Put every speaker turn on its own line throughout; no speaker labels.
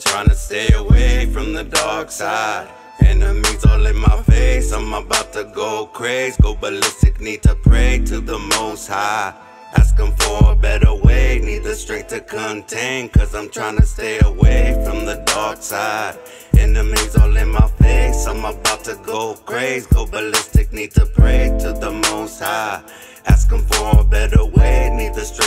stay away from the dark side. Enemies all in my face, I'm about to go crazy. Go ballistic, need to pray to the most high. Asking for a better way, need the strength to contain. Cause I'm trying to stay away from the dark side. Enemies all in my face, I'm about to go crazy. Go ballistic, need to pray to the most high.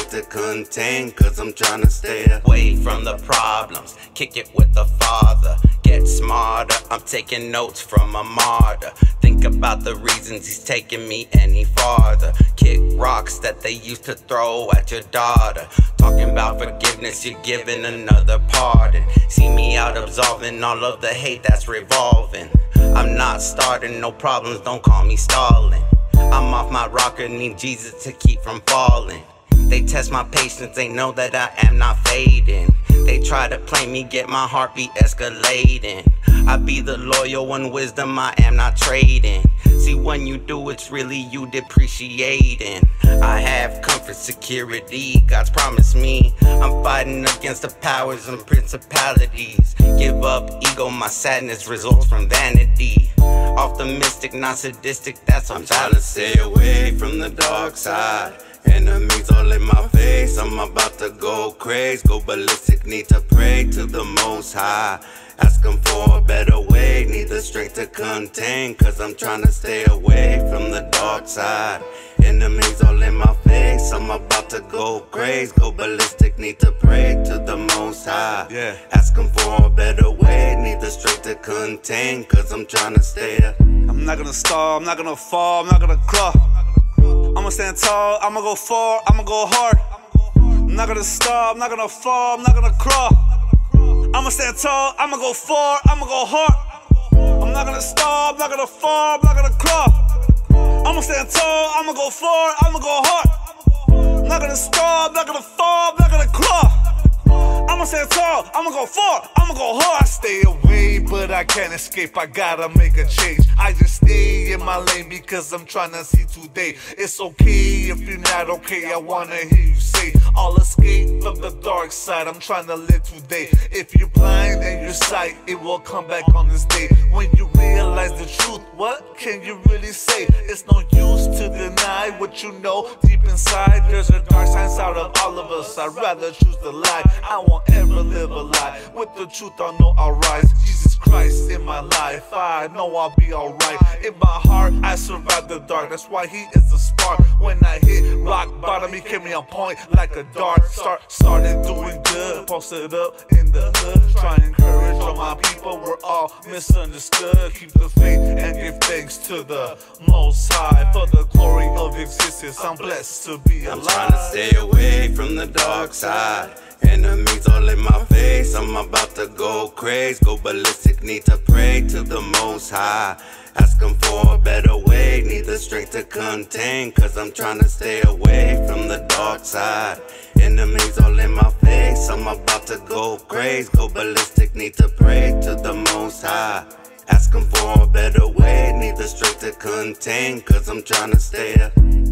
To contain. Cause I'm trying to stay away from the problems. Kick it with the Father. Get smarter, I'm taking notes from a martyr. Think about the reasons he's taking me any farther. Kick rocks that they used to throw at your daughter. Talking about forgiveness, you're giving another pardon. See me out absolving all of the hate that's revolving. I'm not starting no problems, don't call me stalling. I'm off my rocker, need Jesus to keep from falling. They test my patience, they know that I am not fading. They try to play me, get my heartbeat escalating. I be the loyal one, wisdom I am not trading. See, when you do, it's really you depreciating. I have comfort, security, God's promised me. I'm fighting against the powers and principalities. Give up ego, my sadness results from vanity. Optimistic, not sadistic, that's I'm trying to stay away from the dark side. Enemies all in my face, I'm about to go crazy. Go ballistic, need to pray to the most high. Asking for a better way, need the strength to contain. Cause I'm trying to stay away from the dark side. Enemies all in my face, I'm about to go crazy. Go ballistic, need to pray to the most high.
Yeah.
Asking for a better way, need the strength to contain. Cause I'm trying to stay.
I'm not gonna stall, I'm not gonna fall, I'm not gonna claw. I'ma stand tall, I'ma go far, I'ma go hard. I'm not gonna stop, I'm not gonna fall, I'm not gonna crawl. I'ma stand tall, I'ma go far, I'ma go hard. I'm not gonna stop, I'm not gonna fall, I'm not gonna crawl. I'ma stand tall, I'ma go far, I'ma go hard. I'm not gonna stop, I'm not gonna fall, I'm not gonna claw. I'ma stand tall, I'ma go far, I'ma go hard. I stay away, but I can't escape. I gotta make a change. I just stay in my lane because I'm trying to see today. It's okay if you're not okay. I wanna hear you say, I'll escape from the dark side. I'm trying to live today. If you're blind and your sight, it will come back on this day. When you realize the truth, what can you really say? It's no use to deny what you know deep inside. There's a dark side out of all of us. I'd rather choose the lie. I won't ever live a lie. With the truth, I know I'll rise. Jesus Christ in my life, I know I'll be alright. In my heart, I survived the dark. That's why He is the spark. When I hit rock bottom, He kept me on point like a dart. Start started doing good, posted up in the hood, trying to encourage all my people. We're all misunderstood. Keep the faith and give thanks to the Most High for the glory of existence. I'm blessed to be alive.
I'm trying to stay away from the dark side. Enemies all in my face, to go ballistic, need to pray to the most high. Asking for a better way, need the strength to contain. Cause I'm trying to stay away from the dark side. Enemies all in my face, I'm about to go crazy. Go ballistic, need to pray to the most high. Asking for a better way, need the strength to contain. Cause I'm trying to stay.